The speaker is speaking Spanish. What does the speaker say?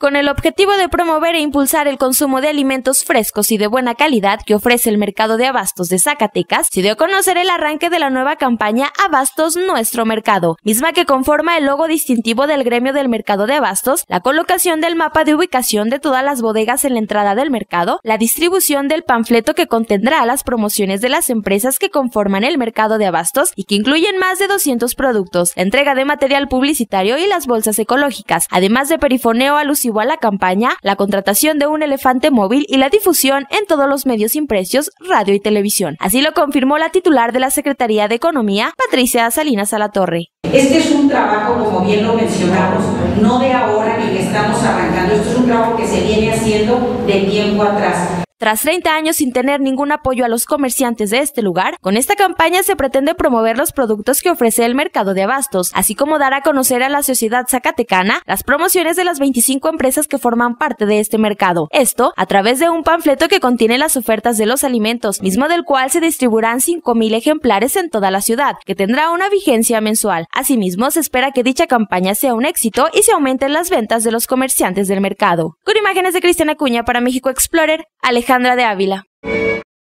Con el objetivo de promover e impulsar el consumo de alimentos frescos y de buena calidad que ofrece el mercado de abastos de Zacatecas, se dio a conocer el arranque de la nueva campaña Abastos Nuestro Mercado, misma que conforma el logo distintivo del gremio del mercado de abastos, la colocación del mapa de ubicación de todas las bodegas en la entrada del mercado, la distribución del panfleto que contendrá las promociones de las empresas que conforman el mercado de abastos y que incluyen más de 200 productos, la entrega de material publicitario y las bolsas ecológicas, además de perifoneo alusivo a la campaña, la contratación de un elefante móvil y la difusión en todos los medios impresos, radio y televisión. Así lo confirmó la titular de la Secretaría de Economía, Patricia Salinas Alatorre. Este es un trabajo, como bien lo mencionamos, no de ahora ni que estamos arrancando, esto es un trabajo que se viene haciendo de tiempo atrás. Tras 30 años sin tener ningún apoyo a los comerciantes de este lugar, con esta campaña se pretende promover los productos que ofrece el mercado de abastos, así como dar a conocer a la sociedad zacatecana las promociones de las 25 empresas que forman parte de este mercado. Esto a través de un panfleto que contiene las ofertas de los alimentos, mismo del cual se distribuirán 5.000 ejemplares en toda la ciudad, que tendrá una vigencia mensual. Asimismo, se espera que dicha campaña sea un éxito y se aumenten las ventas de los comerciantes del mercado. Con imágenes de Cristiana Cuña para México Explorer, Alejandra de Ávila.